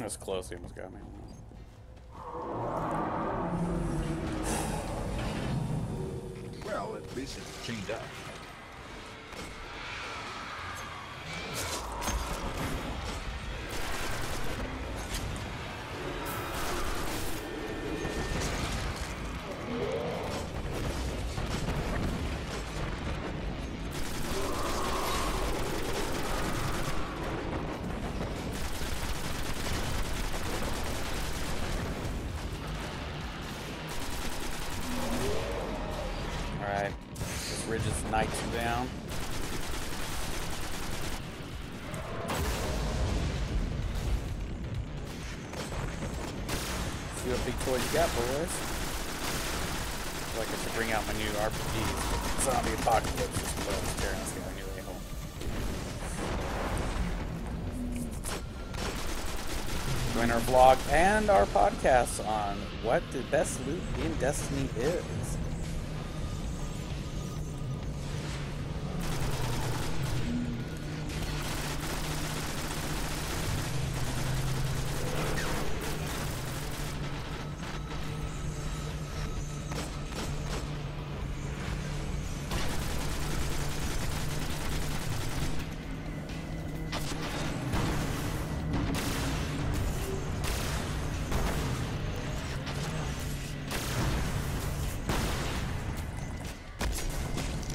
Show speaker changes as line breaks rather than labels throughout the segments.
That's close. He almost got me.
Well, at least it's chained up.
Him down. See what big toy you got, boys. Like I should bring out my new RPG. Zombie Apocalypse. Just put on this let's get my new a-hole. Join our vlog and our podcast on what the best loot in Destiny is.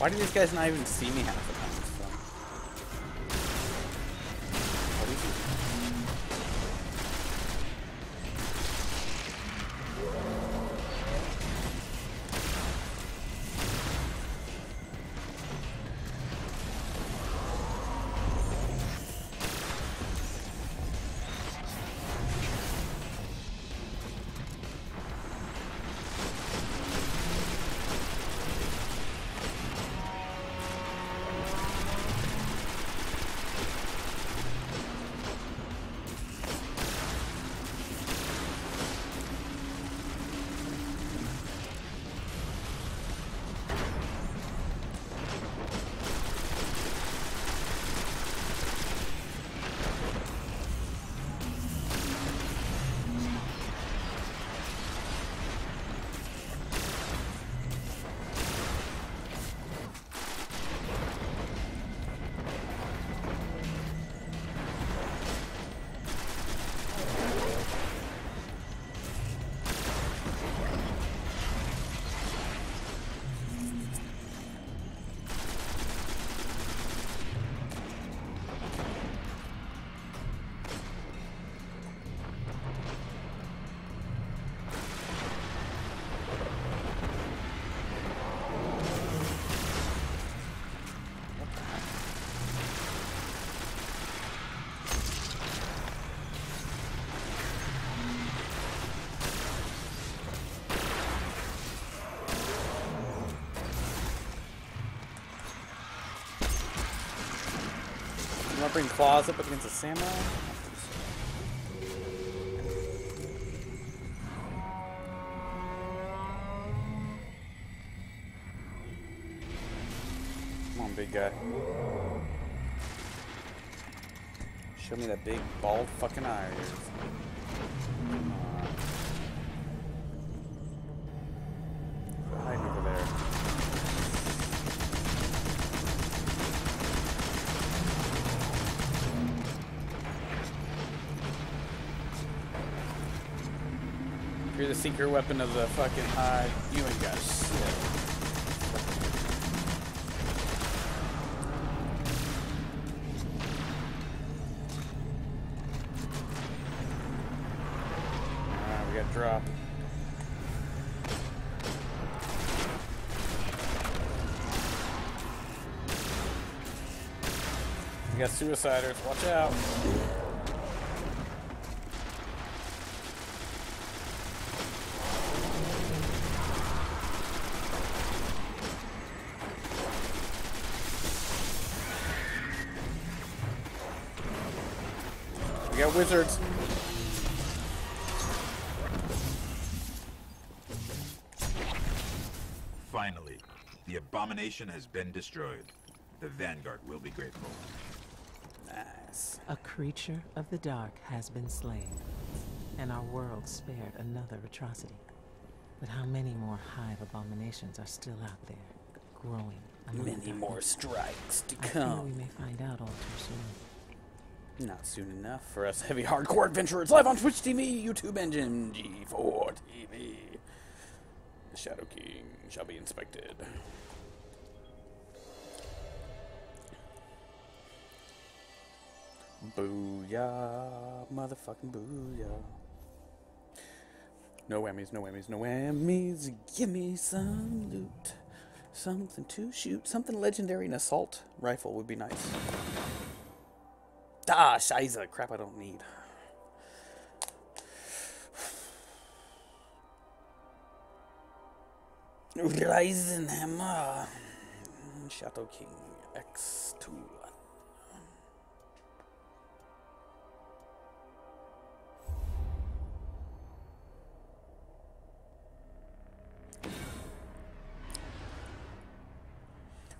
Why do these guys not even see me half bring claws up against a samurai? Come on, big guy. Show me that big, bald fucking eye of yours. Come on. Hiding over there. You're the secret weapon of the fucking hide. You ain't got shit. Alright, we got drop. We got suiciders, watch out. We got wizards.
Finally, the abomination has been destroyed. The Vanguard will be grateful.
Nice. Nice.
A creature of the dark has been slain, and our world spared another atrocity. But how many more hive abominations are still out there, growing?
Many
our
more strikes to
I fear we may find out all too soon.
Not soon enough for us heavy hardcore adventurers live on Twitch TV, YouTube Engine, G4 TV. The Shadow King shall be inspected. Booyah, motherfucking booyah. No whammies, no whammies, no whammies. Give me some loot. Something to shoot. Something legendary. An assault rifle would be nice. Ah, Shiza. Crap I don't need. Ryzen Hammer. Shadow King X2.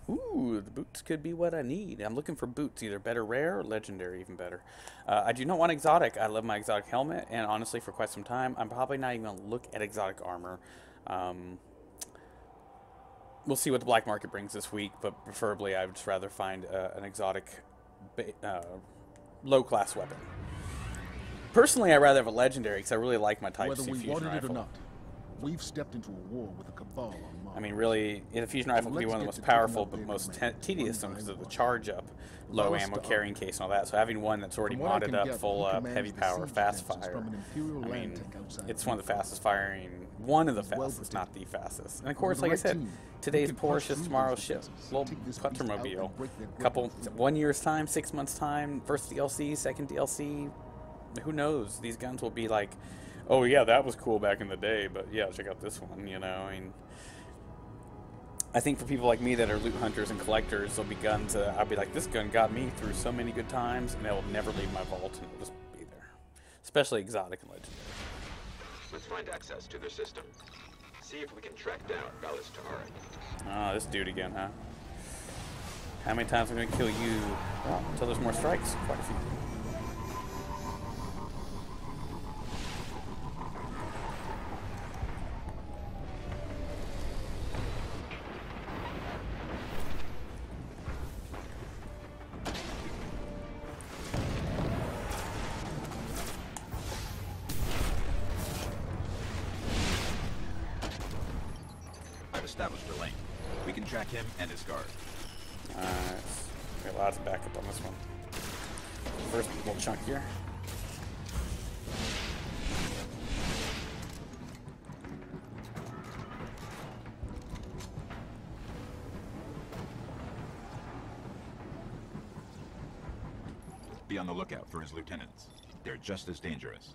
Ooh, the boots could be what I need. I'm looking for boots, either better rare or legendary, even better. Uh, I do not want exotic. I love my exotic helmet, and honestly, for quite some time, I'm probably not even going to look at exotic armor. Um, we'll see what the black market brings this week, but preferably, I would just rather find uh, an exotic, uh, low class weapon. Personally, I'd rather have a legendary because I really like my Type
Whether
C
we
fusion
wanted
rifle.
it or not, we've stepped into a war with the Cabal on Mars.
I mean, really, the fusion rifle can be one of the most powerful but most te- tedious because of the charge up, low ammo carrying case and all that. So having one that's already modded up,
gather,
full up, heavy power, fast fire. I mean, it's one of the fastest firing, one of the
He's well
not the fastest. And of course, like I said, today's
we can push
Porsche,
is
tomorrow's ship, little
take this beast out
Quattromobile.
and break their grip
Couple, one year's time, six months time, first DLC, second DLC. Who knows? These guns will be like, oh yeah, that was cool back in the day, but yeah, check out this one. You know, I mean. I think for people like me that are loot hunters and collectors, there'll be guns that I'll be like, this gun got me through so many good times, and it will never leave my vault, and it'll just be there. Especially exotic and legendary.
Let's find access to their system. See if we can track down Ballastar.
Oh, ah, this dude again, huh? How many times am I gonna kill you? Well, until there's more strikes. Quite a few.
Established a link. We can track him and his guard.
Alright. Got lots of backup on this one. First little chunk here.
Be on the lookout for his lieutenants. They're just as dangerous.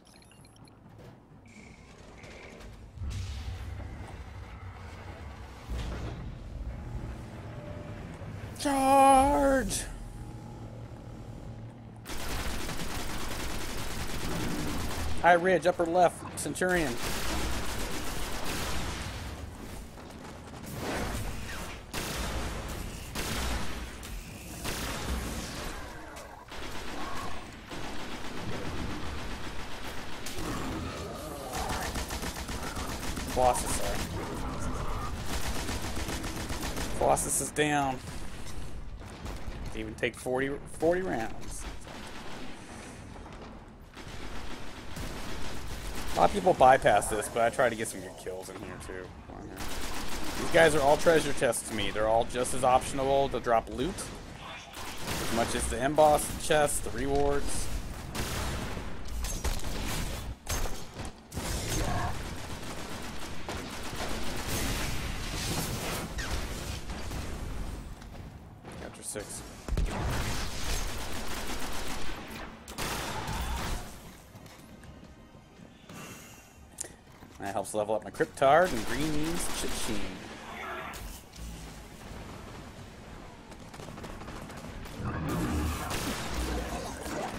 Charge! High ridge, upper left, Centurion. Colossus, sorry. Colossus is down. Even take 40, 40 rounds. A lot of people bypass this, but I try to get some good kills in here too. These guys are all treasure chests to me. They're all just as optional to drop loot, as much as the emboss the chests, the rewards. Got six. That helps level up my Cryptarch, and green means Chit-Sheen.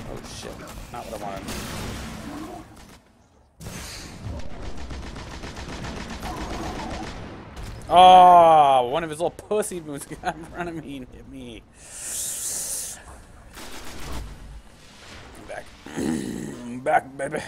Oh shit, not what I wanted. Oh, one of his little pussy moves got in front of me and hit me. back, baby.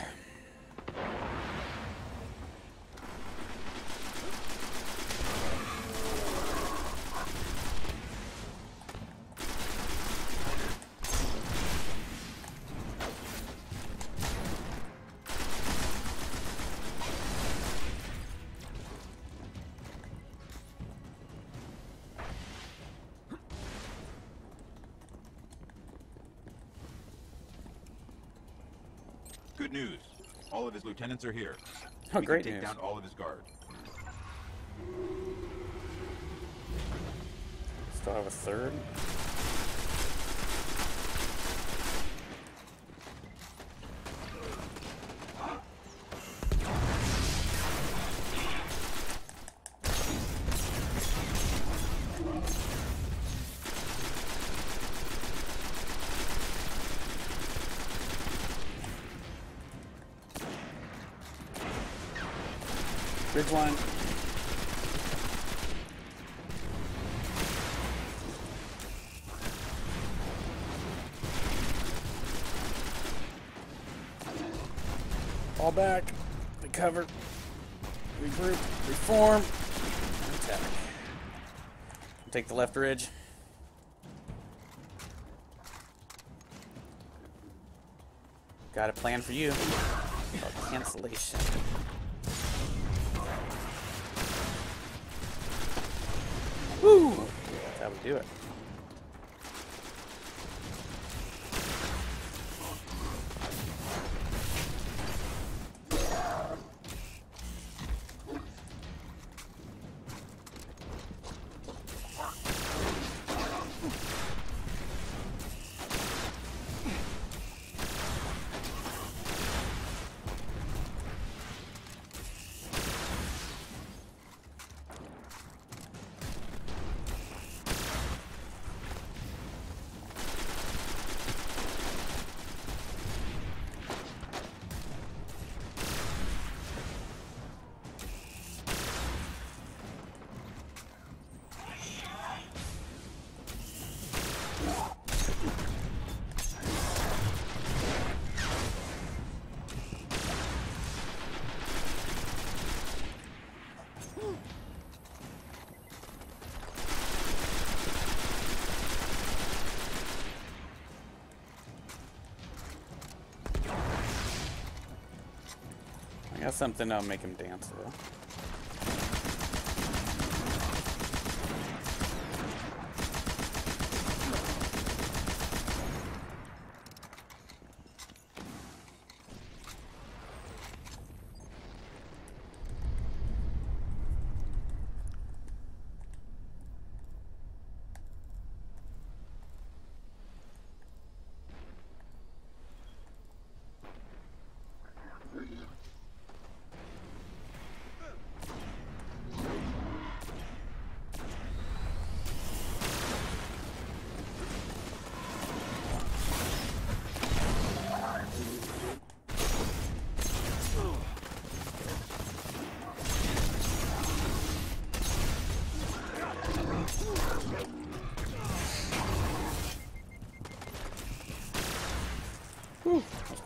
Good news. All of his lieutenants are here.
Oh,
we
great
can take
news.
down all of his guard.
Still have a third. Ridgeline. Fall back. Recover. Regroup. Reform. Attack. Take the left ridge. Got a plan for you. Called cancellation. Woo! That's how do it. Got something that'll make him dance though. That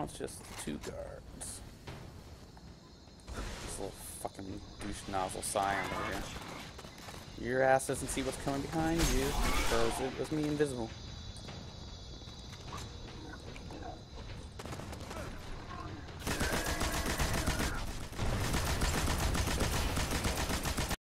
Now it's just two guards. This little fucking douche nozzle Psion over here. Your ass doesn't see what's coming behind you because it was me invisible.